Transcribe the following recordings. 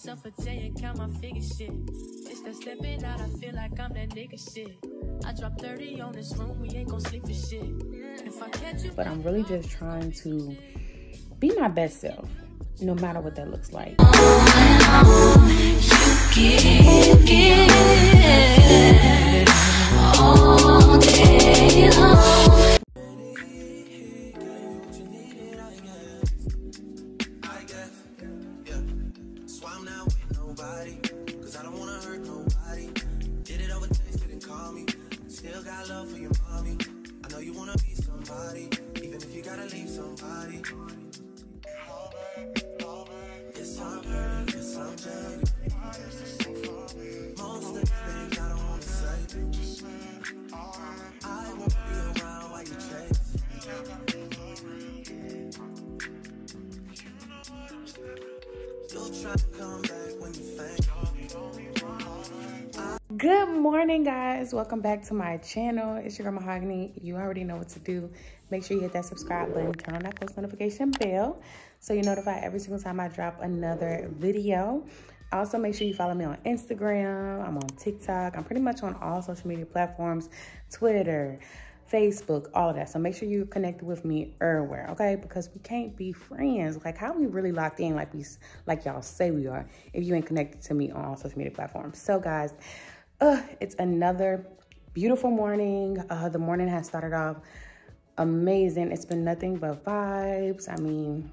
myself a J and count my figure shit. It's that stepping out, I feel like I'm that nigga shit. I dropped 30 on this room, we ain't gon' sleep for shit. If I catch you, but I'm really just trying to be my best self, no matter what that looks like. All day long. Guys. Welcome back to my channel. It's your girl Mahogany. You already know what to do. Make sure you hit that subscribe button, turn on that post notification bell so you're notified every single time I drop another video. Also, make sure you follow me on Instagram. I'm on TikTok. I'm pretty much on all social media platforms, Twitter, Facebook, all of that. So make sure you connect with me everywhere, okay? Because we can't be friends. Like how we really locked in like we like y'all say we are if you ain't connected to me on all social media platforms. So guys, it's another beautiful morning. Uh, the morning has started off amazing. It's been nothing but vibes. I mean,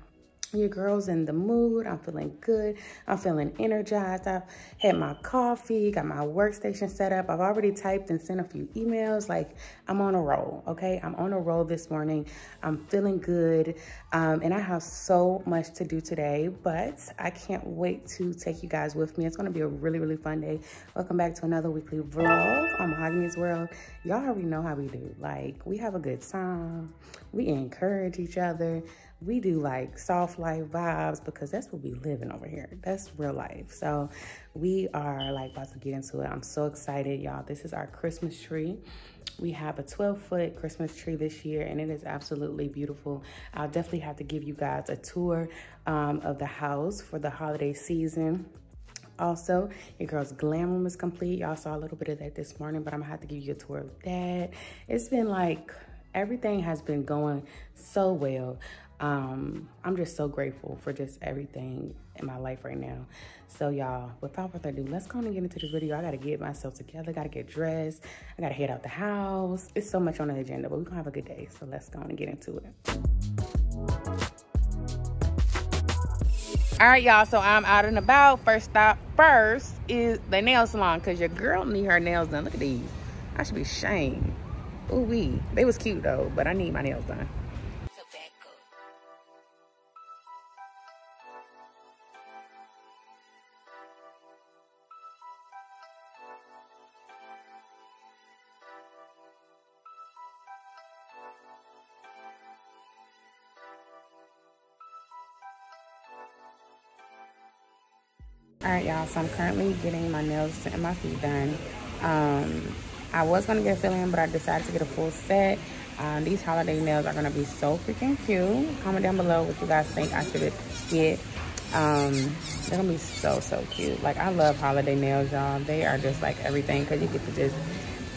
your girl's in the mood. I'm feeling good. I'm feeling energized. I've had my coffee, got my workstation set up. I've already typed and sent a few emails. Like I'm on a roll, okay? I'm on a roll this morning. I'm feeling good. Um, and I have so much to do today, but I can't wait to take you guys with me. It's gonna be a really, really fun day. Welcome back to another weekly vlog on Mahogany's World. Y'all already know how we do. Like we have a good time. We encourage each other we do like soft life vibes because that's what we living over here. That's real life. So we are like about to get into it. I'm so excited, y'all. This is our Christmas tree. We have a 12 foot Christmas tree this year and it is absolutely beautiful. I'll definitely have to give you guys a tour um, of the house for the holiday season. Also, your girl's glam room is complete. Y'all saw a little bit of that this morning, but I'm gonna have to give you a tour of that. It's been like, everything has been going so well um, I'm just so grateful for just everything in my life right now. So y'all, without further ado, let's go and get into this video. I gotta get myself together, gotta get dressed, I gotta head out the house. It's so much on the agenda, but we're gonna have a good day. So let's go and get into it. All right, y'all, so I'm out and about. First stop first is the nail salon because your girl need her nails done. Look at these. I should be ashamed. Ooh wee. They was cute though, but I need my nails done. So i'm currently getting my nails and my feet done. Um, i was gonna get a fill-in but i decided to get a full set. Um, these holiday nails are gonna be so freaking cute. Comment down below what you guys think i should get. Um, they're gonna be so so cute. Like i love holiday nails y'all. They are just like everything because you get to just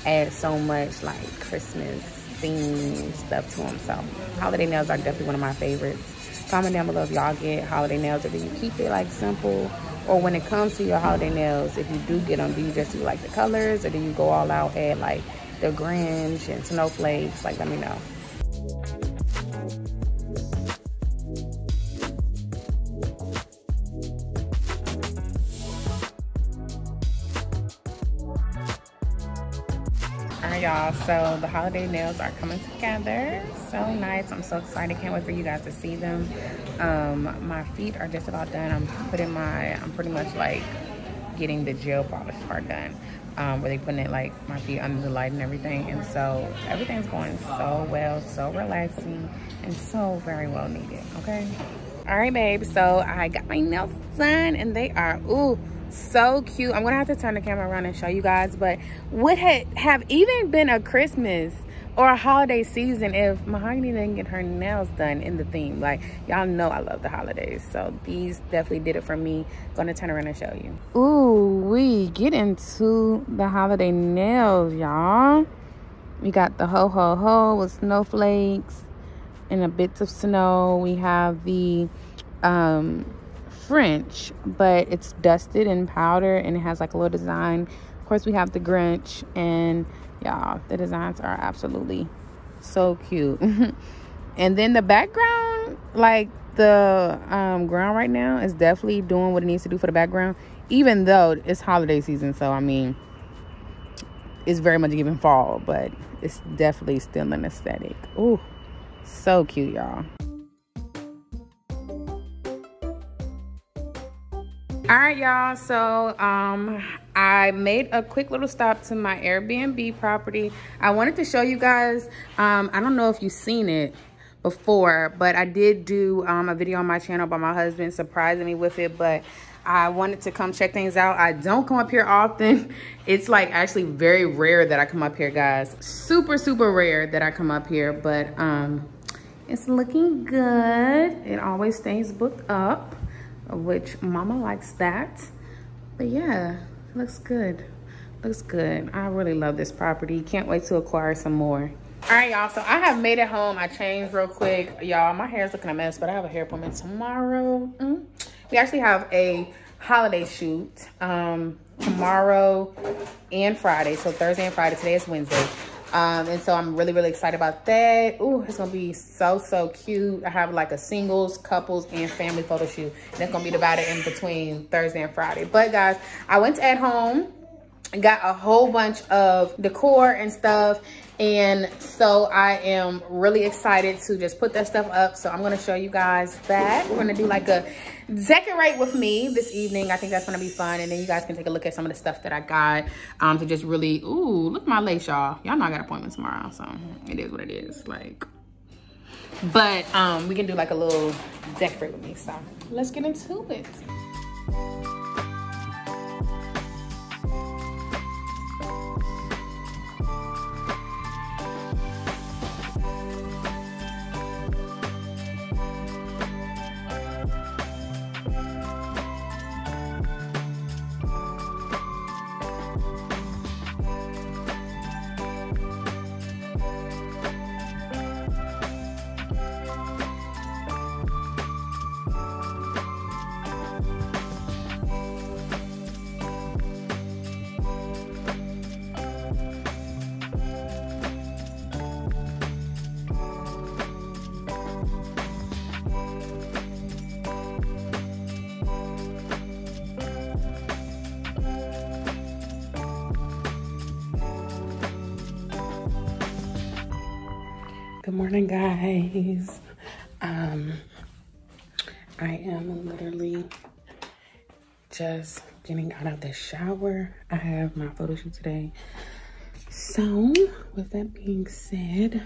add so much like christmas theme stuff to them so holiday nails are definitely one of my favorites. Comment down below if y'all get holiday nails or do you keep it like simple or when it comes to your holiday nails, if you do get them, do you just do like the colors or do you go all out, add like the Grinch and snowflakes? Like, let me know. Y'all. So the holiday nails are coming together. So nice. I'm so excited. Can't wait for you guys to see them. Um, my feet are just about done. I'm putting my i'm pretty much like getting the gel polish part done um, where they putting it like my feet under the light and everything. And so everything's going so well so relaxing and so very well needed. Okay? All right babe. So i got my nails done and they are ooh so cute i'm gonna have to turn the camera around and show you guys but would have even been a christmas or a holiday season if Mahogany didn't get her nails done in the theme. Like, y'all know I love the holidays. So these definitely did it for me. Gonna turn around and show you. Ooh, we get into the holiday nails, y'all. We got the ho ho ho with snowflakes and a bits of snow. We have the um, French, but it's dusted and powder and it has like a little design. Of course, we have the Grinch and y'all, the designs are absolutely so cute. and then the background, like the um, ground right now, is definitely doing what it needs to do for the background, even though it's holiday season. So, I mean, it's very much giving fall, but it's definitely still an aesthetic. Ooh. So cute, y'all. All right, y'all. So, um, I made a quick little stop to my Airbnb property. I wanted to show you guys. Um, I don't know if you've seen it before, but I did do um, a video on my channel by my husband surprising me with it. But I wanted to come check things out. I don't come up here often. It's like actually very rare that I come up here, guys. Super, super rare that I come up here. But um, it's looking good. It always stays booked up, which mama likes that. But yeah, looks good. Looks good. I really love this property. Can't wait to acquire some more. All right, y'all. So I have made it home. I changed real quick. Y'all, my hair is looking a mess, but I have a hair appointment tomorrow. Mm. We actually have a holiday shoot um, tomorrow and Friday. So Thursday and Friday. Today is Wednesday. Um, and so I'm really, really excited about that. Ooh, it's gonna be so, so cute. I have like a singles, couples, and family photo shoot. And it's gonna be divided in between Thursday and Friday. But guys, I went to at home, and got a whole bunch of decor and stuff. And so I am really excited to just put that stuff up. So I'm gonna show you guys that. We're gonna do like a decorate with me this evening. I think that's gonna be fun. And then you guys can take a look at some of the stuff that I got um, to just really, ooh, look at my lace, y'all. Y'all know I got appointment tomorrow, so it is what it is. Like, but um, we can do like a little decorate with me. So let's get into it. Just getting out of the shower. I have my photo shoot today. So, with that being said,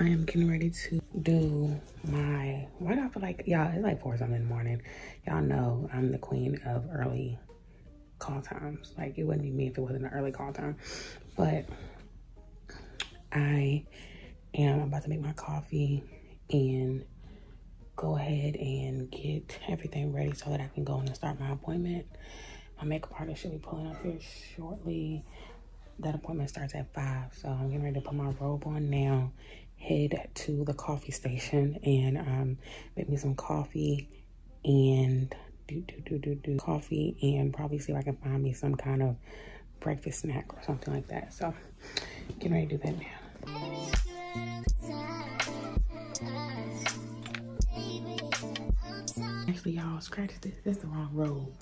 I am getting ready to do my, why do I feel like, y'all, it's like four something in the morning. Y'all know I'm the queen of early call times. Like, it wouldn't be me if it wasn't an early call time. But I am about to make my coffee and go ahead and get everything ready so that I can go and start my appointment. My makeup artist should be pulling up here shortly. That appointment starts at 5, so I'm getting ready to put my robe on now, head to the coffee station, and um, make me some coffee and do, do, do, do, do coffee and probably see if I can find me some kind of breakfast snack or something like that. So, getting ready to do that now. actually y'all. Scratch this. That's the wrong road.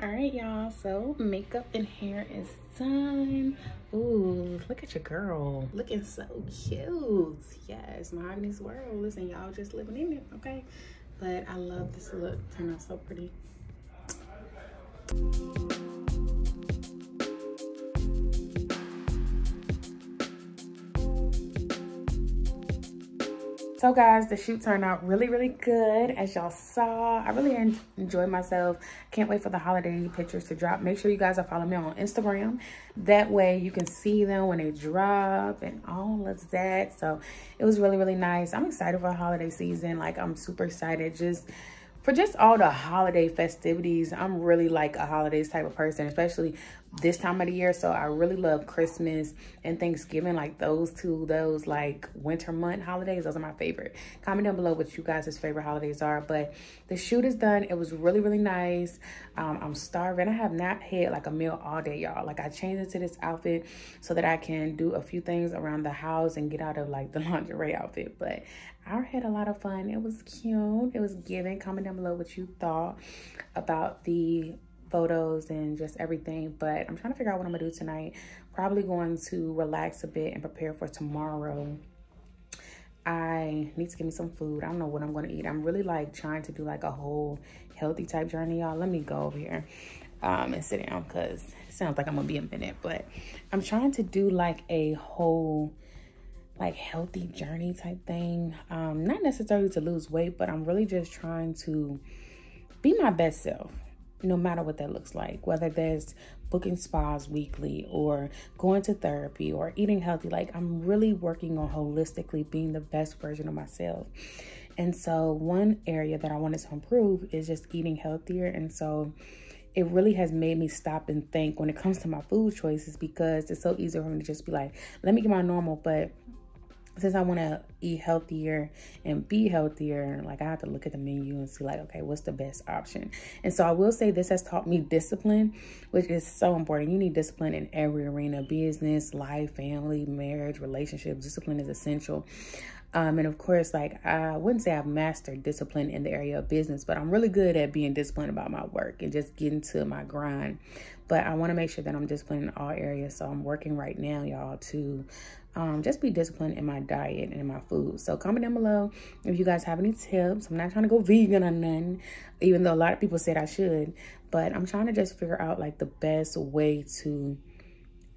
all right y'all. So makeup and hair is done. Ooh, look at your girl. Looking so cute. Yes mahogany's world. Listen y'all just living in it okay? But i love this look. Turn out so pretty. So guys, the shoot turned out really, really good. As y'all saw, I really enjoyed myself. Can't wait for the holiday pictures to drop. Make sure you guys are following me on Instagram. That way you can see them when they drop and all of that. So it was really, really nice. I'm excited for the holiday season. Like I'm super excited. Just for just all the holiday festivities. I'm really like a holidays type of person, especially this time of the year. So I really love Christmas and Thanksgiving, like those two, those like winter month holidays. Those are my favorite. Comment down below what you guys' favorite holidays are. But the shoot is done. It was really, really nice. Um, I'm starving. I have not had like a meal all day, y'all. Like I changed into this outfit so that I can do a few things around the house and get out of like the lingerie outfit. But I had a lot of fun. It was cute. It was giving. Comment down below what you thought about the photos and just everything. But I'm trying to figure out what I'm going to do tonight. Probably going to relax a bit and prepare for tomorrow. I need to get me some food. I don't know what I'm going to eat. I'm really like trying to do like a whole healthy type journey, y'all. Let me go over here um, and sit down because it sounds like I'm going to be a minute. But I'm trying to do like a whole like healthy journey type thing. Um, not necessarily to lose weight, but I'm really just trying to be my best self, no matter what that looks like. Whether that's booking spas weekly or going to therapy or eating healthy. Like I'm really working on holistically being the best version of myself. And so one area that I wanted to improve is just eating healthier. And so it really has made me stop and think when it comes to my food choices because it's so easy for me to just be like, let me get my normal, but since I want to eat healthier and be healthier, like I have to look at the menu and see like, okay, what's the best option? And so I will say this has taught me discipline, which is so important. You need discipline in every arena, business, life, family, marriage, relationships. Discipline is essential. Um, and of course, like I wouldn't say I've mastered discipline in the area of business, but I'm really good at being disciplined about my work and just getting to my grind. But I want to make sure that I'm disciplined in all areas. So I'm working right now, y'all, to um, just be disciplined in my diet and in my food. So comment down below if you guys have any tips. I'm not trying to go vegan or nothing, even though a lot of people said I should. But I'm trying to just figure out like the best way to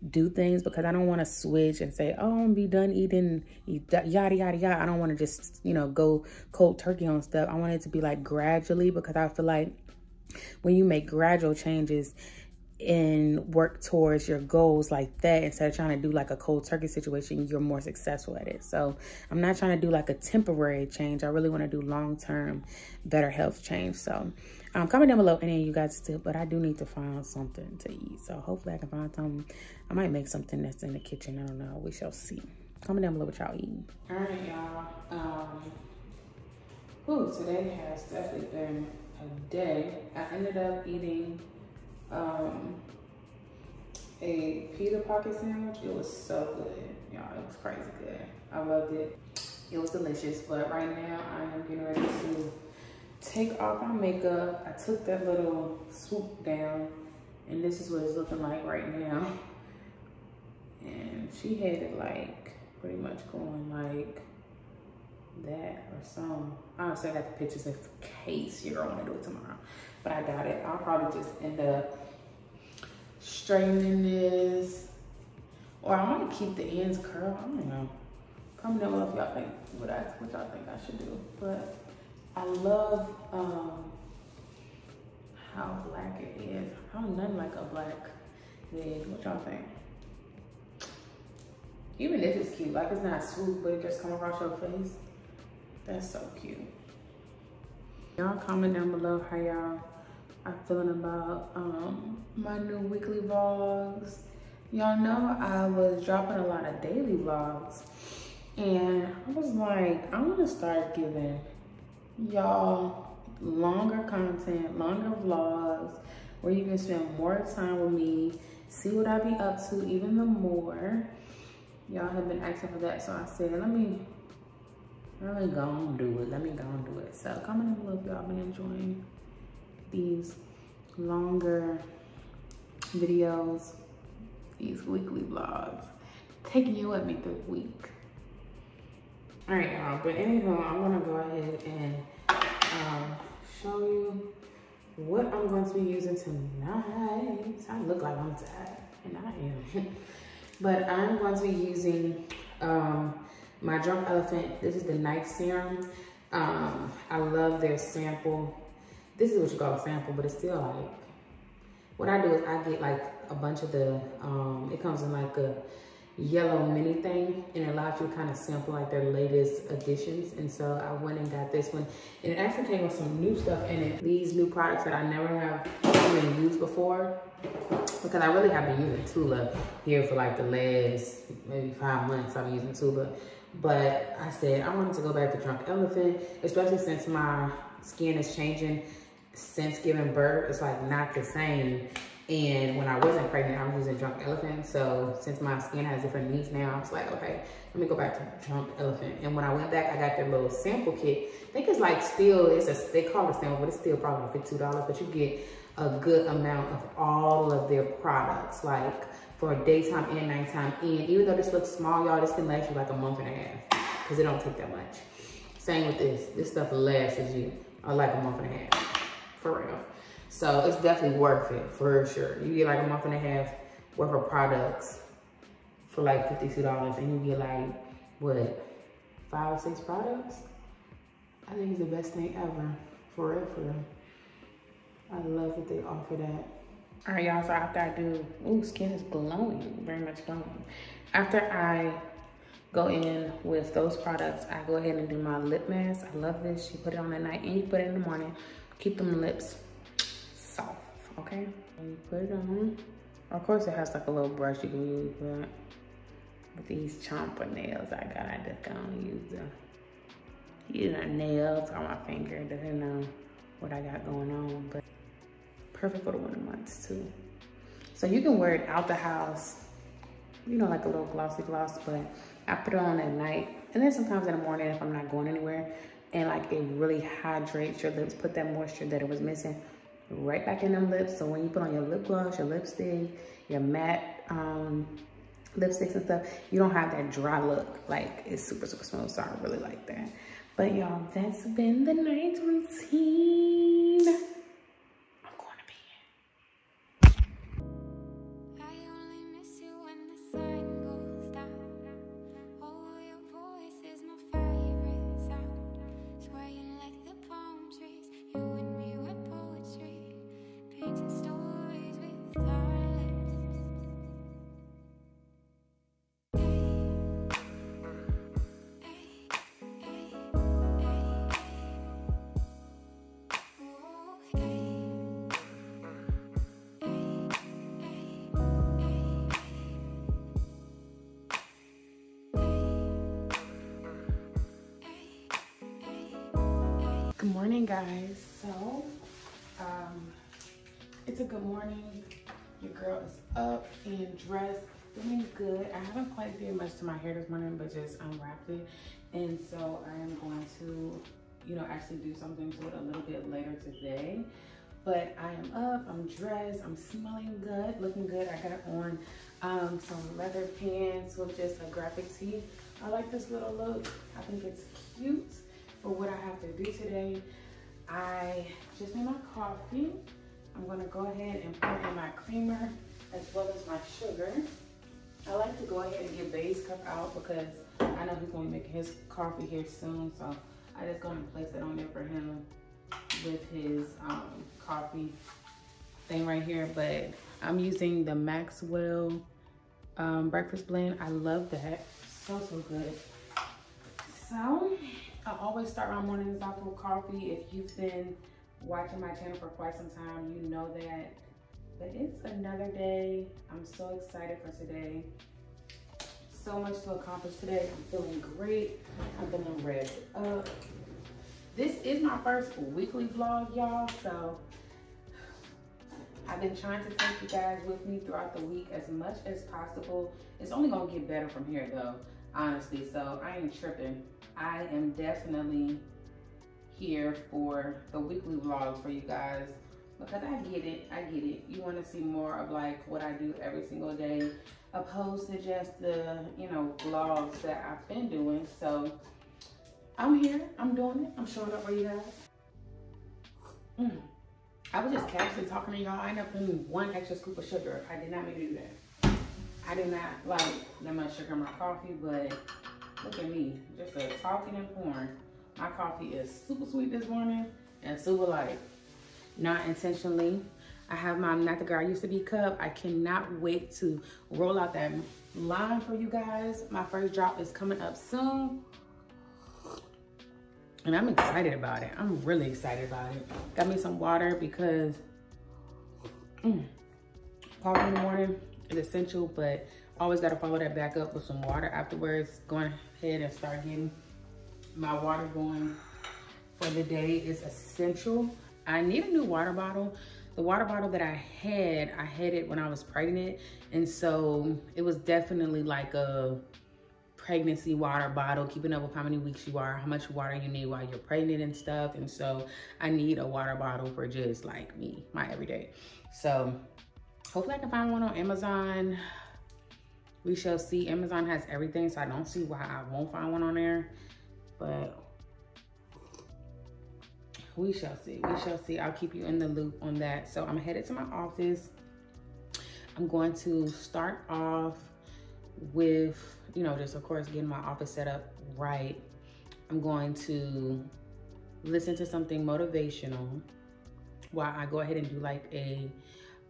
do things because I don't want to switch and say, oh, I'm gonna be done eating yada yada yada. I don't want to just, you know, go cold turkey on stuff. I want it to be like gradually because I feel like when you make gradual changes, and work towards your goals like that instead of trying to do like a cold turkey situation you're more successful at it. So i'm not trying to do like a temporary change. I really want to do long-term better health change. So um comment down below any of you guys too but i do need to find something to eat. So hopefully i can find something i might make something that's in the kitchen. I don't know. We shall see. Comment down below what y'all eating. All right y'all. Um today has definitely been a day. I ended up eating um, a pita pocket sandwich. It was so good, y'all. It was crazy good. I loved it. It was delicious. But right now, I am getting ready to take off my makeup. I took that little swoop down, and this is what it's looking like right now. And she had it like pretty much going like that or some. I got the pictures in case you're gonna do it tomorrow. But I got it. I'll probably just end up straightening this. Or I might keep the ends curled. I don't know. Comment down below if y'all think what I what y'all think I should do. But I love um, how black it is. I'm nothing like a black wig. What y'all think? Even this is cute. Like it's not swoop, but it just come across your face. That's so cute. Y'all comment down below how y'all are feeling about um, my new weekly vlogs. Y'all know I was dropping a lot of daily vlogs and I was like, I want to start giving y'all longer content, longer vlogs where you can spend more time with me, see what I be up to even the more. Y'all have been asking for that, so I said, let me, let me go and do it. Let me go and do it. So comment below if y'all been enjoying these longer videos, these weekly vlogs, taking you with me through the week. All right, y'all, but anywho, I'm gonna go ahead and um, show you what I'm going to be using tonight. I look like I'm tired, and I am. but I'm going to be using um, my Drunk Elephant. This is the night serum. Um, I love their sample. This is what you call a sample, but it's still like, what I do is I get like a bunch of the, um, it comes in like a yellow mini thing and it allows you to kind of sample like their latest additions. And so I went and got this one and it actually came with some new stuff in it. These new products that I never have even used before because I really have been using Tula here for like the last maybe five months I've been using Tula. But I said I wanted to go back to Drunk Elephant, especially since my skin is changing since giving birth. It's like not the same. And when I wasn't pregnant, I was using Drunk Elephant. So since my skin has different needs now, I was like, okay, let me go back to Drunk Elephant. And when I went back, I got their little sample kit. I think it's like still, it's a, they call it sample, but it's still probably $52, but you get a good amount of all of their products, like for daytime and nighttime. And even though this looks small, y'all, this can last you like a month and a half because it don't take that much. Same with this. This stuff lasts you uh, like a month and a half, for real. So it's definitely worth it for sure. You get like a month and a half worth of products for like $52 and you get like, what, five or six products? I think it's the best thing ever. For real, for real. I love that they offer that. All right, y'all, so after I do, ooh, skin is glowing, very much glowing. After I go in with those products, I go ahead and do my lip mask. I love this. You put it on at night and you put it in the morning. Keep them lips soft, okay? And you put it on. Of course, it has like a little brush you can use, but with these chomper nails I got, I just gonna use the, use the nails on my finger. Doesn't know what I got going on, but perfect for the winter months too. So you can wear it out the house, you know, like a little glossy gloss, but I put it on at night. And then sometimes in the morning if I'm not going anywhere and like it really hydrates your lips, put that moisture that it was missing right back in them lips. So when you put on your lip gloss, your lipstick, your matte um, lipsticks and stuff, you don't have that dry look. Like it's super, super smooth. So I really like that. But y'all, that's been the night routine. Good morning, guys. So, um, it's a good morning. Your girl is up and dressed, feeling good. I haven't quite did much to my hair this morning, but just unwrapped it. And so I am going to, you know, actually do something to it a little bit later today. But I am up, I'm dressed, I'm smelling good, looking good. I got on um, some leather pants with just a graphic tee. I like this little look. I think it's cute for what I have to do today. I just made my coffee. I'm gonna go ahead and put in my creamer as well as my sugar. I like to go ahead and get Bay's cup out because I know he's gonna making his coffee here soon. So I just gonna place it on there for him with his um, coffee thing right here. But I'm using the Maxwell um, breakfast blend. I love that, so, so good. So I always start my mornings off with coffee. If you've been watching my channel for quite some time, you know that. But it's another day. I'm so excited for today. So much to accomplish today. I'm feeling great. I'm feeling revved up. Uh, this is my first weekly vlog, y'all. So I've been trying to take you guys with me throughout the week as much as possible. It's only gonna get better from here though, honestly. So I ain't tripping. I am definitely here for the weekly vlogs for you guys because I get it. I get it. You want to see more of like what I do every single day, opposed to just the you know vlogs that I've been doing. So I'm here. I'm doing it. I'm showing up for you guys. Mm. I was just casually talking to y'all. I ended up putting one extra scoop of sugar. I did not mean to do that. I did not like that much sugar in my coffee, but look at me, just a talking and pouring. My coffee is super sweet this morning and super light not intentionally. I have my Not the Girl I Used to Be cup. I cannot wait to roll out that line for you guys. My first drop is coming up soon. And I'm excited about it. I'm really excited about it. Got me some water because mm, coffee in the morning is essential, but always got to follow that back up with some water afterwards. Going ahead and start getting my water going for the day is essential. I need a new water bottle. The water bottle that I had, I had it when I was pregnant. And so it was definitely like a pregnancy water bottle, keeping up with how many weeks you are, how much water you need while you're pregnant and stuff. And so I need a water bottle for just like me, my everyday. So hopefully I can find one on Amazon. We shall see. Amazon has everything, so I don't see why I won't find one on there. But we shall see. We shall see. I'll keep you in the loop on that. So I'm headed to my office. I'm going to start off with, you know, just of course getting my office set up right. I'm going to listen to something motivational while I go ahead and do like a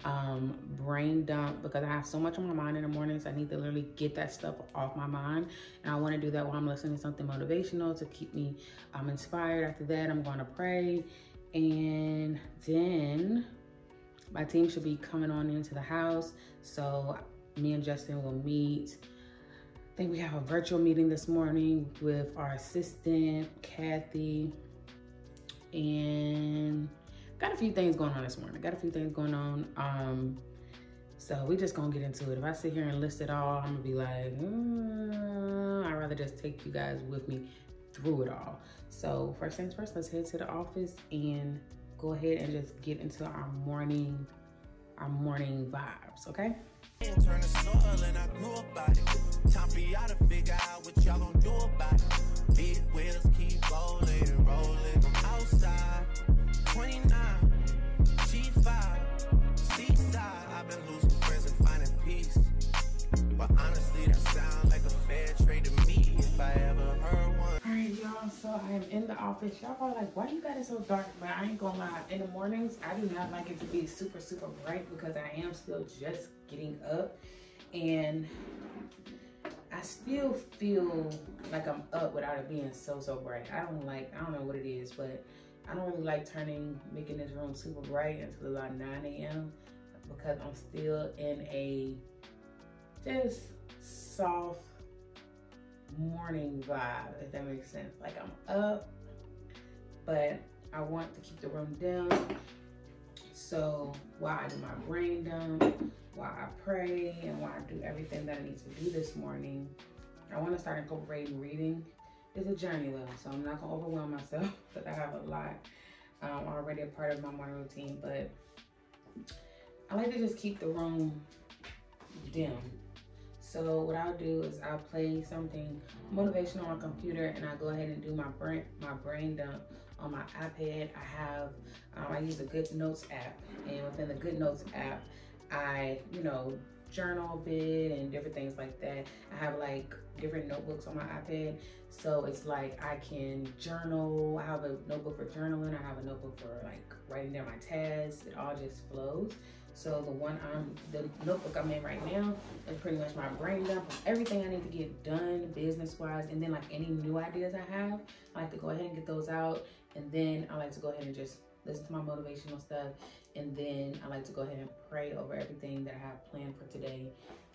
um, brain dump because I have so much on my mind in the mornings. I need to literally get that stuff off my mind. And I want to do that while I'm listening to something motivational to keep me um, inspired. After that, I'm going to pray. And then my team should be coming on into the house. So me and Justin will meet. I think we have a virtual meeting this morning with our assistant, Kathy, and got a few things going on this morning. I Got a few things going on. Um, so we just gonna get into it. If I sit here and list it all, I'm gonna be like, mm, I'd rather just take you guys with me through it all. So first things first, let's head to the office and go ahead and just get into our morning, our morning vibes, okay? Turn the soil and I grew about it. Time for y'all to figure out what y'all gonna do about it. Big wheels keep rolling, rolling. outside. 29, uh, G5, seaside. I've been losing friends and finding peace. But honestly, that sounds like a fair trade to me if I ever heard one. Alright, y'all, so I am in the office. Y'all are like, why you got it so dark? But I ain't gonna lie, in the mornings, I do not like it to be super, super bright because I am still just getting up. And I still feel like I'm up without it being so, so bright. I don't like, I don't know what it is, but I don't really like turning, making this room super bright until about 9 a.m. because I'm still in a just soft morning vibe, if that makes sense. Like I'm up, but I want to keep the room down. So while I do my brain dump, while I pray, and while I do everything that I need to do this morning, I want to start incorporating reading it's a journey though, so I'm not gonna overwhelm myself because I have a lot um, already a part of my morning routine. But I like to just keep the room dim. So what I'll do is I'll play something motivational on computer and I go ahead and do my brain my brain dump on my iPad. I have um, I use a Good Notes app, and within the Good Notes app, I you know journal bit and different things like that. I have like different notebooks on my iPad. So it's like I can journal. I have a notebook for journaling. I have a notebook for like writing down my tasks. It all just flows. So the one I'm, the notebook I'm in right now is pretty much my brain dump of everything I need to get done business wise. And then like any new ideas I have, I like to go ahead and get those out. And then I like to go ahead and just listen to my motivational stuff. And then I like to go ahead and pray over everything that I have planned for today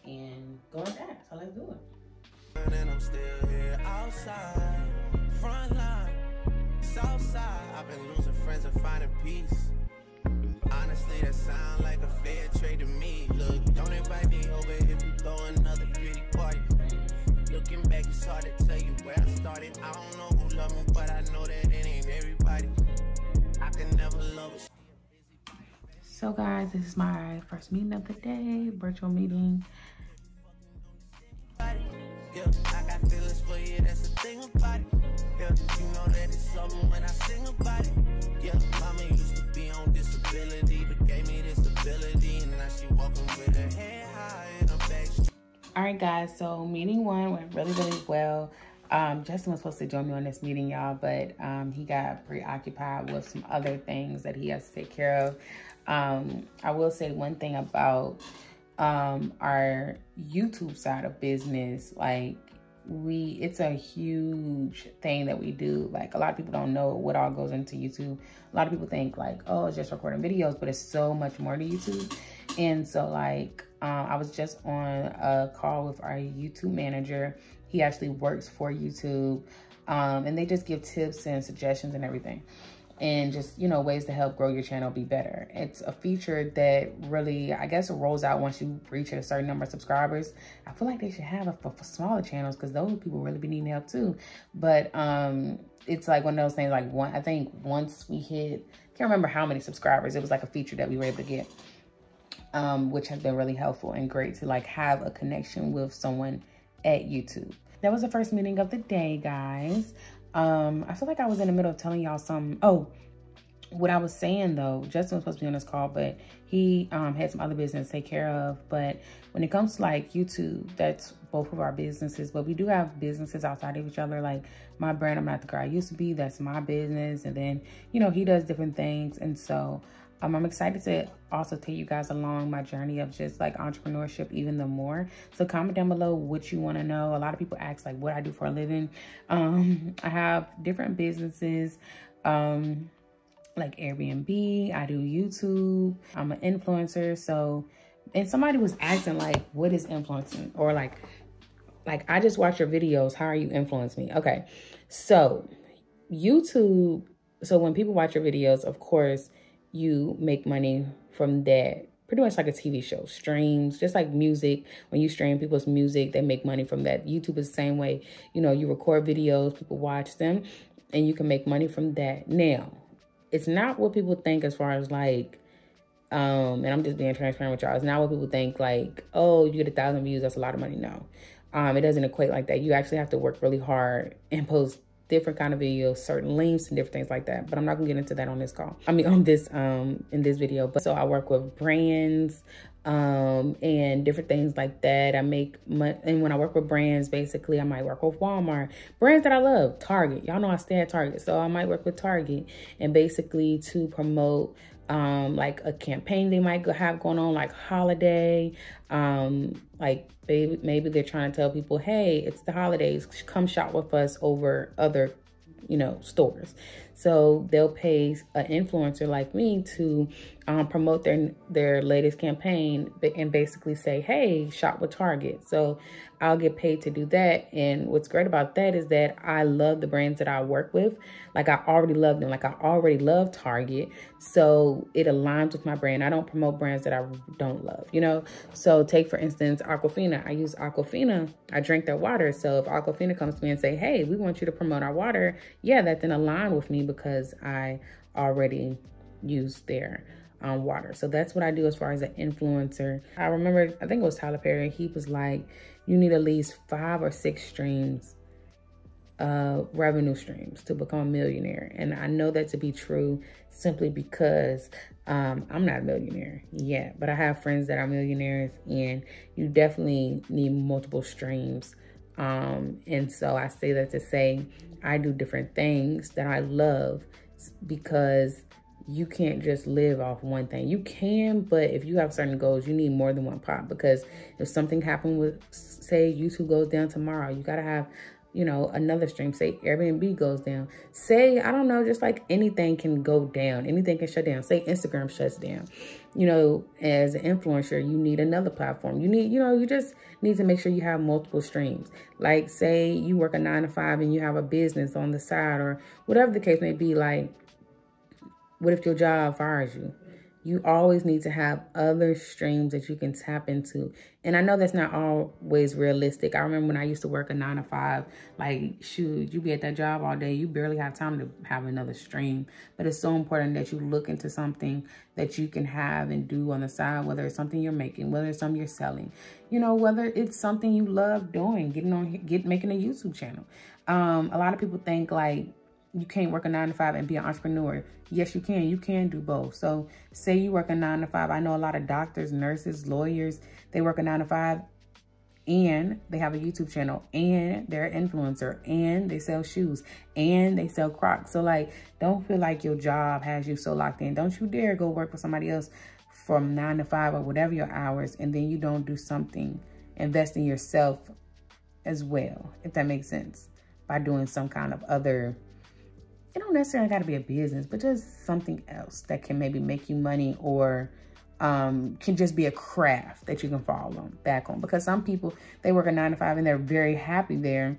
and go that. So let's do it. And I'm still here outside, front line, south side. I've been losing friends and finding peace. Honestly, that sound like a fair trade to me. Look, don't invite me over if you throw another pretty party. Looking back, it's hard to tell you where I started. I don't know So guys, this is my first meeting of the day, virtual meeting. All right, guys, so meeting one went really, really well. Um, Justin was supposed to join me on this meeting, y'all, but um, he got preoccupied with some other things that he has to take care of. Um, I will say one thing about um, our YouTube side of business, like we, it's a huge thing that we do. Like a lot of people don't know what all goes into YouTube. A lot of people think like, oh, it's just recording videos, but it's so much more to YouTube. And so like, um, I was just on a call with our YouTube manager. He actually works for YouTube. Um, and they just give tips and suggestions and everything and just, you know, ways to help grow your channel be better. It's a feature that really, I guess, rolls out once you reach a certain number of subscribers. I feel like they should have it for, for smaller channels because those people really be needing help too. But um, it's like one of those things like one, I think once we hit, can't remember how many subscribers, it was like a feature that we were able to get, um, which has been really helpful and great to like have a connection with someone at YouTube. That was the first meeting of the day, guys. Um, I feel like I was in the middle of telling y'all some. Oh, what I was saying though, Justin was supposed to be on this call, but he um, had some other business to take care of. But when it comes to like YouTube, that's both of our businesses. But we do have businesses outside of each other. Like my brand, I'm not the girl I used to be. That's my business. And then, you know, he does different things. And so um, I'm excited to also take you guys along my journey of just like entrepreneurship even the more. So comment down below what you want to know. A lot of people ask like what I do for a living. Um, I have different businesses. Um, like Airbnb, I do YouTube, I'm an influencer. So, and somebody was asking like, what is influencing? Or like, like I just watch your videos. How are you influencing me? Okay. So YouTube. So when people watch your videos, of course, you make money from that pretty much like a TV show, streams, just like music. When you stream people's music, they make money from that. YouTube is the same way. You know, you record videos, people watch them, and you can make money from that. Now, it's not what people think as far as like, um, and I'm just being transparent with y'all. It's not what people think like, oh, you get a thousand views, that's a lot of money. No, um, it doesn't equate like that. You actually have to work really hard and post different kind of videos, certain links and different things like that. But I'm not gonna get into that on this call. I mean, on this, um, in this video. But so I work with brands, um, and different things like that. I make, money, and when I work with brands, basically I might work with Walmart, brands that I love, Target. Y'all know I stay at Target. So I might work with Target and basically to promote um like a campaign they might have going on like holiday um like maybe maybe they're trying to tell people hey it's the holidays come shop with us over other you know stores. So they'll pay an influencer like me to um, promote their their latest campaign and basically say, hey, shop with Target. So I'll get paid to do that. And what's great about that is that I love the brands that I work with. Like I already love them. Like I already love Target. So it aligns with my brand. I don't promote brands that I don't love, you know? So take for instance, Aquafina. I use Aquafina. I drink their water. So if Aquafina comes to me and say, hey, we want you to promote our water. Yeah, that's in align with me because I already use their um, water. So that's what I do as far as an influencer. I remember, I think it was Tyler Perry. He was like, you need at least five or six streams, uh, revenue streams to become a millionaire. And I know that to be true simply because um, I'm not a millionaire yet, but I have friends that are millionaires and you definitely need multiple streams. Um, and so I say that to say I do different things that I love because you can't just live off one thing. You can, but if you have certain goals, you need more than one pot because if something happened with, say, YouTube goes down tomorrow, you got to have, you know, another stream. Say Airbnb goes down. Say, I don't know, just like anything can go down. Anything can shut down. Say Instagram shuts down. You know, as an influencer, you need another platform. You need, you know, you just need to make sure you have multiple streams. Like say you work a nine to five and you have a business on the side or whatever the case may be, like, what if your job fires you? you always need to have other streams that you can tap into. And I know that's not always realistic. I remember when I used to work a nine to five, like, shoot, you be at that job all day, you barely have time to have another stream. But it's so important that you look into something that you can have and do on the side, whether it's something you're making, whether it's something you're selling, you know, whether it's something you love doing, getting on, get making a YouTube channel. Um, a lot of people think like, you can't work a nine to five and be an entrepreneur. Yes, you can. You can do both. So say you work a nine to five. I know a lot of doctors, nurses, lawyers, they work a nine to five and they have a YouTube channel and they're an influencer and they sell shoes and they sell Crocs. So like, don't feel like your job has you so locked in. Don't you dare go work for somebody else from nine to five or whatever your hours and then you don't do something, invest in yourself as well, if that makes sense, by doing some kind of other it don't necessarily got to be a business, but just something else that can maybe make you money or um, can just be a craft that you can fall on back on. Because some people, they work a nine to five and they're very happy there.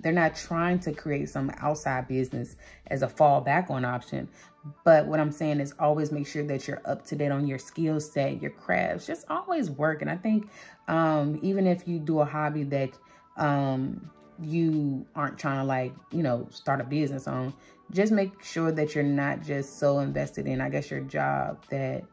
They're not trying to create some outside business as a fallback on option. But what I'm saying is always make sure that you're up to date on your skill set, your crafts, just always work. And I think um, even if you do a hobby that um, you aren't trying to like, you know, start a business on, just make sure that you're not just so invested in, I guess, your job that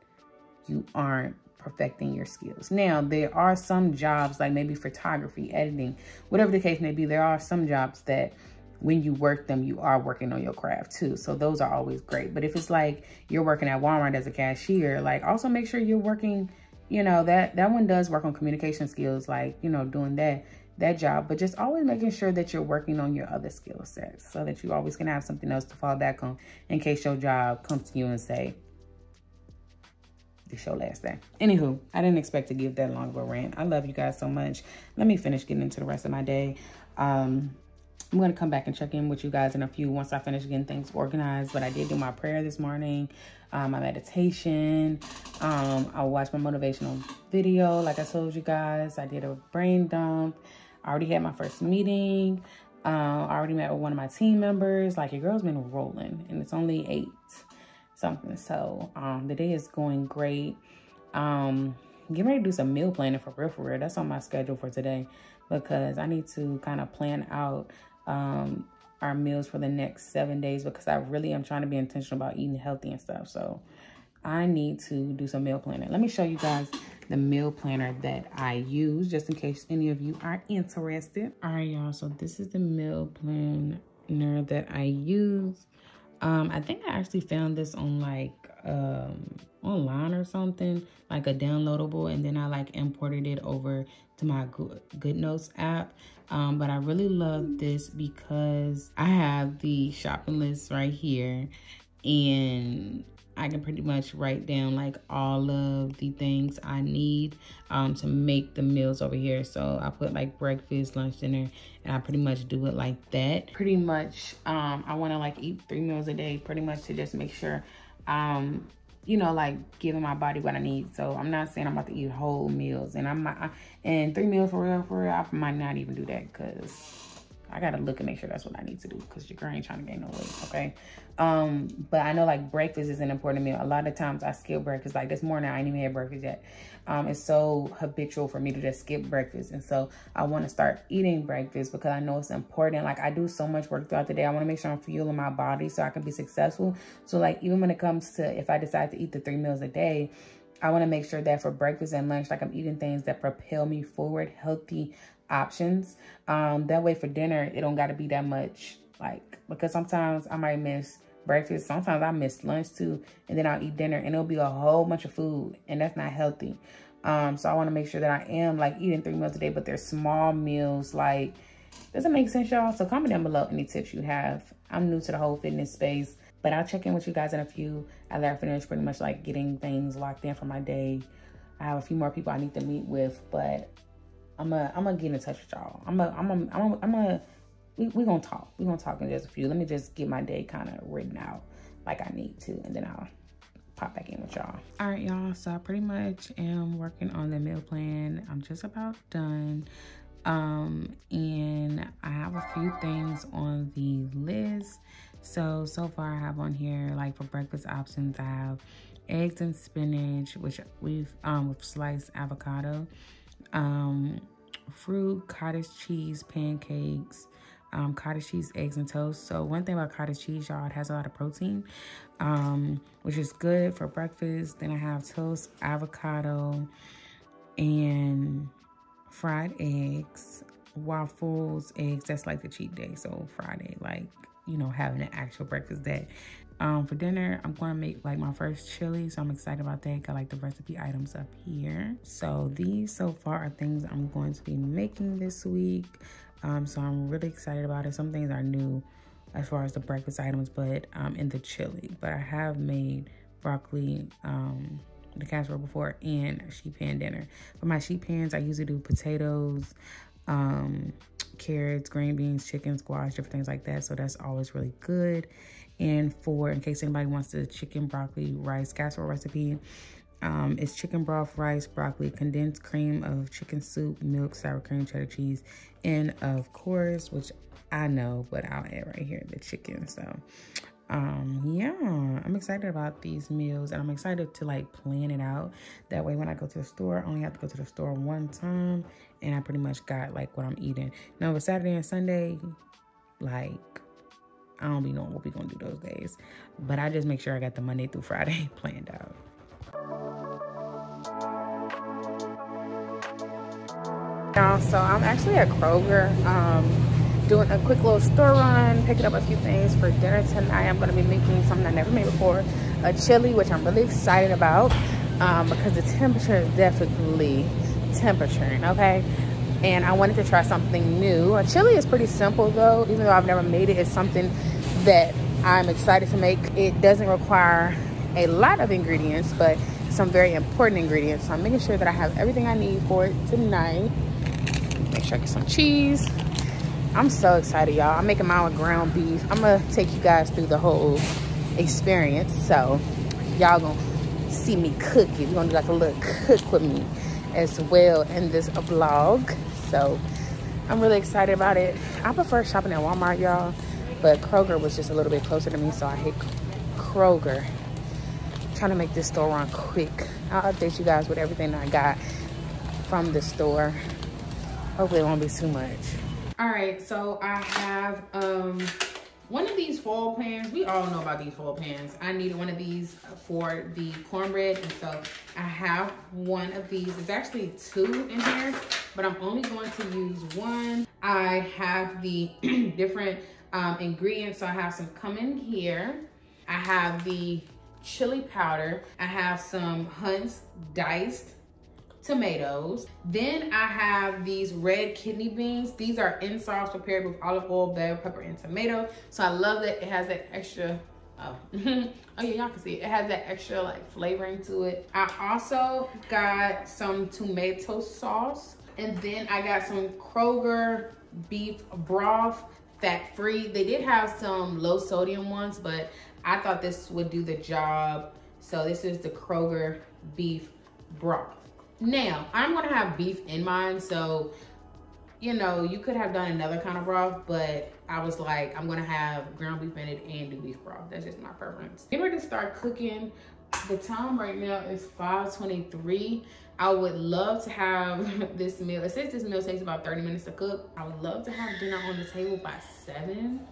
you aren't perfecting your skills. Now, there are some jobs like maybe photography, editing, whatever the case may be, there are some jobs that when you work them, you are working on your craft too. So those are always great. But if it's like you're working at Walmart as a cashier, like also make sure you're working, you know, that, that one does work on communication skills, like, you know, doing that that job, but just always making sure that you're working on your other skill sets so that you always can have something else to fall back on in case your job comes to you and say, this your last day. Anywho, I didn't expect to give that long of a rant. I love you guys so much. Let me finish getting into the rest of my day. Um, I'm going to come back and check in with you guys in a few once I finish getting things organized. But I did do my prayer this morning, um, my meditation. Um, I watched my motivational video like I told you guys. I did a brain dump. I already had my first meeting. Uh, I already met with one of my team members. Like, your girl's been rolling, and it's only 8 something. So, um, the day is going great. Um, getting ready to do some meal planning for real, for real. That's on my schedule for today because I need to kind of plan out um, our meals for the next seven days because I really am trying to be intentional about eating healthy and stuff. So I need to do some meal planning. Let me show you guys the meal planner that I use just in case any of you are interested. All right, y'all. So this is the meal planner that I use. Um, I think I actually found this on like um, online or something, like a downloadable, and then I like imported it over to my Good Notes app. Um, but I really love this because I have the shopping list right here, and I can pretty much write down like all of the things I need um, to make the meals over here. So I put like breakfast, lunch, dinner, and I pretty much do it like that. Pretty much, um, I want to like eat three meals a day, pretty much to just make sure, um, you know, like giving my body what I need. So I'm not saying I'm about to eat whole meals, and I'm not, and three meals for real, for real. I might not even do that because I gotta look and make sure that's what I need to do because your girl ain't trying to gain no weight, okay? Um, but I know like breakfast is an important meal. A lot of times I skip breakfast. Like this morning, I ain't even had breakfast yet. Um, it's so habitual for me to just skip breakfast. And so I want to start eating breakfast because I know it's important. Like I do so much work throughout the day. I want to make sure I'm fueling my body so I can be successful. So like even when it comes to if I decide to eat the three meals a day, I want to make sure that for breakfast and lunch, like I'm eating things that propel me forward, healthy options. Um, that way for dinner, it don't got to be that much. Like, because sometimes I might miss breakfast. Sometimes I miss lunch too. And then I'll eat dinner and it'll be a whole bunch of food. And that's not healthy. Um, so I want to make sure that I am like eating three meals a day, but they're small meals. Like, does it make sense, y'all? So comment down below any tips you have. I'm new to the whole fitness space, but I'll check in with you guys in a few. After I finish pretty much like getting things locked in for my day. I have a few more people I need to meet with, but I'm gonna I'm gonna get in touch with y'all. I'm gonna I'm gonna I'm gonna, I'm gonna we we gonna talk. We gonna talk in just a few. Let me just get my day kind of written out like I need to, and then I'll pop back in with y'all. All right, y'all. So I pretty much am working on the meal plan. I'm just about done. Um, and I have a few things on the list. So, so far I have on here, like for breakfast options, I have eggs and spinach, which we've um with sliced avocado, um, fruit, cottage cheese, pancakes, um, cottage cheese, eggs, and toast. So one thing about cottage cheese, y'all, it has a lot of protein, um, which is good for breakfast. Then I have toast, avocado, and fried eggs, waffles, eggs. That's like the cheat day. So Friday, like, you know, having an actual breakfast day. Um, for dinner, I'm going to make like my first chili. So I'm excited about that. Got like the recipe items up here. So these so far are things I'm going to be making this week. Um, so I'm really excited about it. Some things are new as far as the breakfast items, but um, in the chili. But I have made broccoli, um, the casserole before, and sheet pan dinner. For my sheet pans, I usually do potatoes, um, carrots, green beans, chicken, squash, different things like that. So that's always really good. And for, in case anybody wants the chicken broccoli rice casserole recipe, um, it's chicken broth, rice, broccoli, condensed cream of chicken soup, milk, sour cream, cheddar cheese, and of course, which I know, but I'll add right here, the chicken. So, um, yeah, I'm excited about these meals and I'm excited to like plan it out. That way, when I go to the store, I only have to go to the store one time and I pretty much got like what I'm eating. Now, with Saturday and Sunday, like, I don't be knowing what we gonna do those days, but I just make sure I got the Monday through Friday planned out. Y'all, so I'm actually at Kroger, um, doing a quick little store run, picking up a few things for dinner tonight. I'm gonna be making something I never made before, a chili, which I'm really excited about um, because the temperature is definitely temperaturing, okay? And I wanted to try something new. A chili is pretty simple though, even though I've never made it, it's something that I'm excited to make. It doesn't require a lot of ingredients, but some very important ingredients. So I'm making sure that I have everything I need for it tonight. Make sure I get some cheese. I'm so excited, y'all. I'm making mine with ground beef. I'm gonna take you guys through the whole experience. So y'all gonna see me cook it. We're gonna do like a little cook with me as well in this vlog. So I'm really excited about it. I prefer shopping at Walmart, y'all, but Kroger was just a little bit closer to me, so I hit Kroger. trying to make this store run quick. I'll update you guys with everything I got from the store. Hopefully it won't be too much. All right, so I have um one of these foil pans. We all know about these foil pans. I needed one of these for the cornbread, and so I have one of these. It's actually two in here, but I'm only going to use one. I have the different um, ingredients. So I have some cumin here. I have the chili powder. I have some Hunt's diced tomatoes. Then I have these red kidney beans. These are in sauce prepared with olive oil, bell pepper, and tomato. So I love that it has that extra, oh, oh yeah, y'all can see it. It has that extra like flavoring to it. I also got some tomato sauce. And then I got some Kroger beef broth, fat free. They did have some low sodium ones, but I thought this would do the job. So this is the Kroger beef broth. Now, I'm gonna have beef in mine, so you know, you could have done another kind of broth, but I was like, I'm gonna have ground beef in it and do beef broth. That's just my preference. Get ready to start cooking. The time right now is 5.23. I would love to have this meal. Says this meal takes about 30 minutes to cook. I would love to have dinner on the table by seven.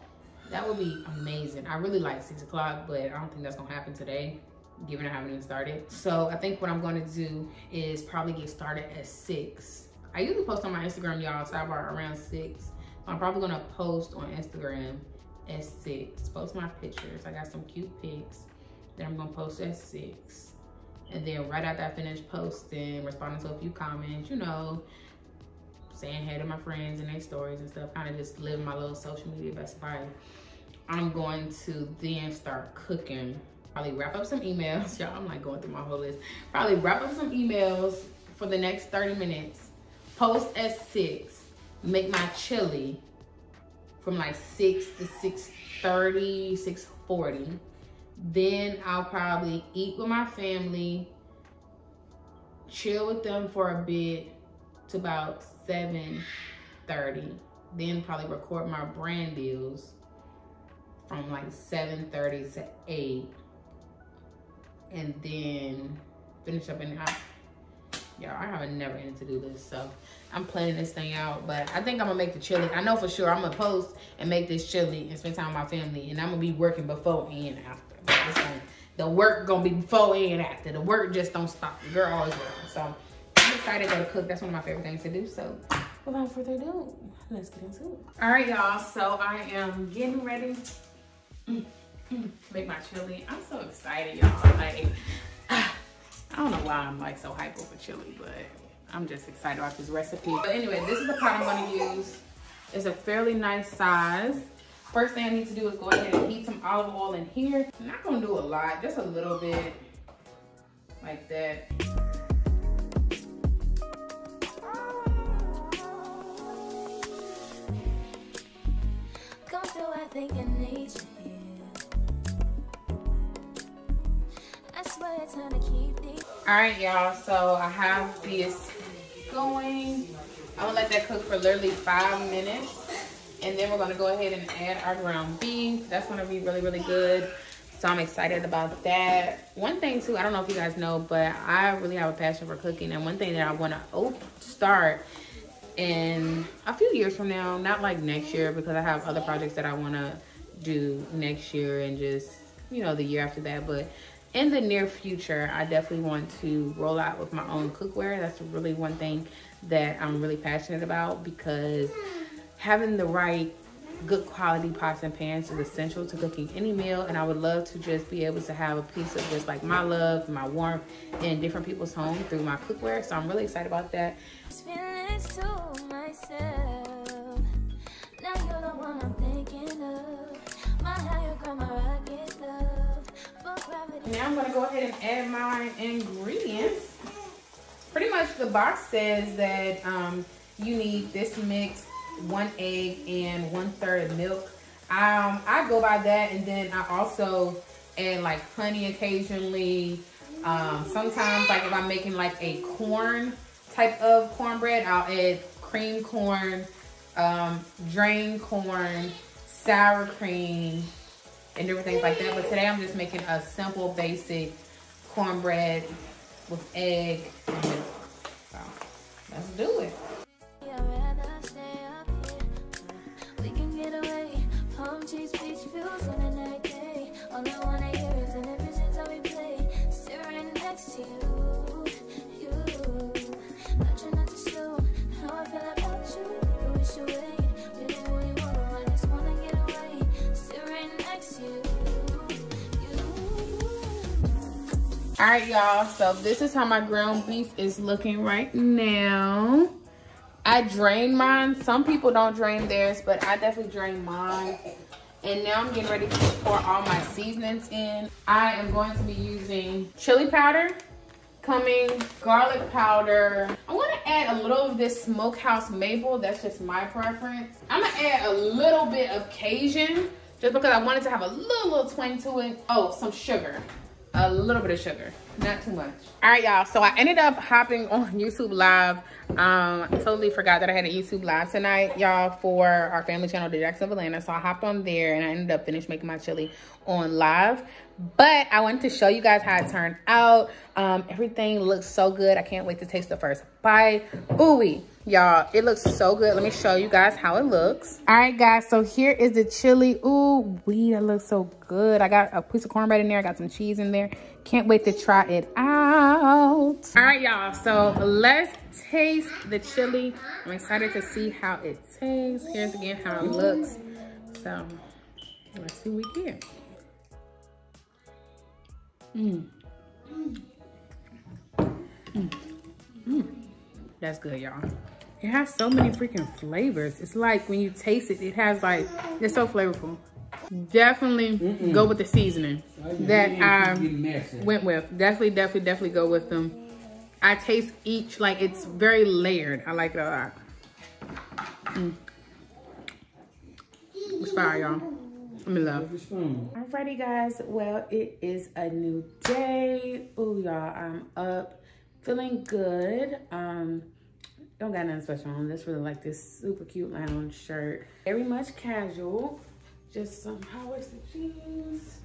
That would be amazing. I really like six o'clock, but I don't think that's gonna happen today given I haven't even started. So I think what I'm gonna do is probably get started at six. I usually post on my Instagram, y'all, sidebar around six. I'm probably gonna post on Instagram at six. Post my pictures. I got some cute pics that I'm gonna post at six. And then right after I finish posting, responding to a few comments, you know, saying hey to my friends and their stories and stuff, kind of just living my little social media best life. I'm going to then start cooking probably wrap up some emails. Y'all, I'm like going through my whole list. Probably wrap up some emails for the next 30 minutes. Post at 6. Make my chili from like 6 to 6.30, 6.40. Then I'll probably eat with my family, chill with them for a bit to about 7.30. Then probably record my brand deals from like 7.30 to 8 and then finish up in the hot. Y'all, I have never ended to do this, so I'm planning this thing out. But I think I'm gonna make the chili. I know for sure I'm gonna post and make this chili and spend time with my family, and I'm gonna be working before and after. Gonna, the work gonna be before and after. The work just don't stop. The girl always working. So I'm excited to to cook. That's one of my favorite things to do. So without further ado, let's get into it. All right, y'all. So I am getting ready. Mm, make my chili. I'm so excited, y'all. Like I don't know why I'm like so hyper for chili, but I'm just excited about this recipe. But anyway, this is the pot I'm gonna use. It's a fairly nice size. First thing I need to do is go ahead and heat some olive oil in here. I'm not gonna do a lot, just a little bit like that. Come I think I need you. All right, y'all, so I have this going. I'm gonna let that cook for literally five minutes. And then we're gonna go ahead and add our ground beef. That's gonna be really, really good. So I'm excited about that. One thing too, I don't know if you guys know, but I really have a passion for cooking. And one thing that I wanna start in a few years from now, not like next year, because I have other projects that I wanna do next year and just, you know, the year after that. But in the near future, I definitely want to roll out with my own cookware. That's really one thing that I'm really passionate about because having the right good quality pots and pans is essential to cooking any meal and I would love to just be able to have a piece of just like my love, my warmth in different people's home through my cookware. So I'm really excited about that. Now I'm gonna go ahead and add my ingredients. Pretty much the box says that um, you need this mix, one egg and one third milk. Um, I go by that and then I also add like honey occasionally. Um, sometimes like if I'm making like a corn type of cornbread, I'll add cream corn, um, drained corn, sour cream, and different things like that. But today I'm just making a simple, basic cornbread with egg and milk. So let's do it. All right y'all. So this is how my ground beef is looking right now. I drain mine. Some people don't drain theirs but i definitely drain mine. And now i'm getting ready to pour all my seasonings in. I am going to be using chili powder cumin garlic powder. I want to add a little of this smokehouse maple. That's just my preference. I'm gonna add a little bit of cajun just because i wanted to have a little little twang to it. Oh some sugar a little bit of sugar not too much. All right y'all so i ended up hopping on youtube live. Um totally forgot that i had a youtube live tonight y'all for our family channel the jackson of atlanta so i hopped on there and i ended up finished making my chili on live. But i wanted to show you guys how it turned out. Um everything looks so good. I can't wait to taste the first bite. Ooey y'all it looks so good. Let me show you guys how it looks. All right guys so here is the chili. Ooh wee that looks so good. I got a piece of cornbread in there. I got some cheese in there. Can't wait to try it out. All right y'all so let's taste the chili. I'm excited to see how it tastes. Here's again how it looks. So let's see what we get. Mm. Mm. Mm. That's good, y'all. It has so many freaking flavors. It's like when you taste it, it has like, it's so flavorful. Definitely mm -mm. go with the seasoning that I went with. Definitely, definitely, definitely go with them. I taste each, like it's very layered. I like it a lot. Mm. It's fire, y'all. I'm in love. Alrighty, guys. Well, it is a new day. Oh, y'all, I'm up, feeling good. Um, don't got nothing special on. This really like this super cute lounge shirt. Very much casual. Just some high-waisted jeans,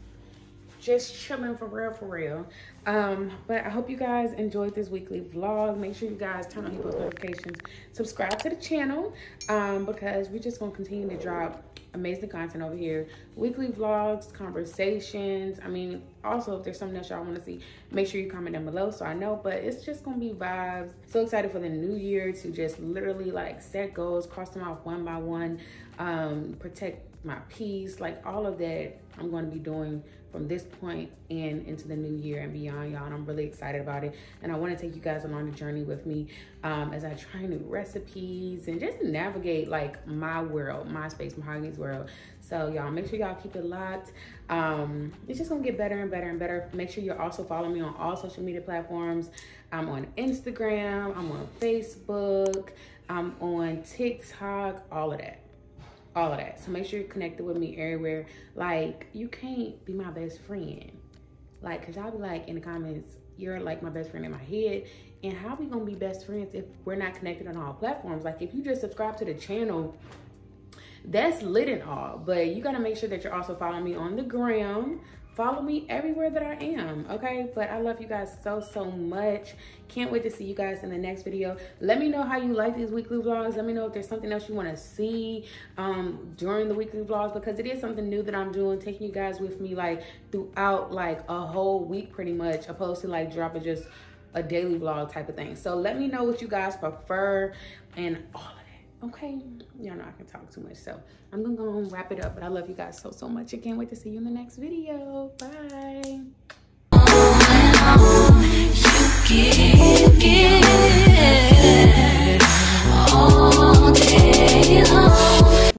just chilling for real, for real. Um, but I hope you guys enjoyed this weekly vlog. Make sure you guys turn on your post notifications, subscribe to the channel, um, because we're just gonna continue to drop amazing content over here. Weekly vlogs, conversations. I mean, also if there's something else y'all want to see, make sure you comment down below so I know. But it's just gonna be vibes. So excited for the new year to just literally like set goals, cross them off one by one, um, protect my peace, like all of that I'm going to be doing from this point and into the new year and beyond, y'all. And I'm really excited about it. And I want to take you guys along the journey with me um, as I try new recipes and just navigate like my world, my space, Mahogany's world. So y'all make sure y'all keep it locked. Um, it's just gonna get better and better and better. Make sure you're also following me on all social media platforms. I'm on Instagram, I'm on Facebook, I'm on TikTok, all of that all of that. So make sure you're connected with me everywhere. Like, you can't be my best friend. Like, cause y'all be like in the comments, you're like my best friend in my head. And how we gonna be best friends if we're not connected on all platforms? Like, if you just subscribe to the channel, that's lit and all. But you gotta make sure that you're also following me on the gram follow me everywhere that I am, okay? But I love you guys so, so much. Can't wait to see you guys in the next video. Let me know how you like these weekly vlogs. Let me know if there's something else you want to see um, during the weekly vlogs because it is something new that I'm doing, taking you guys with me like throughout like a whole week pretty much, opposed to like dropping just a daily vlog type of thing. So let me know what you guys prefer and all okay. Y'all know i can talk too much so i'm gonna go and wrap it up but i love you guys so so much. I can't wait to see you in the next video. Bye.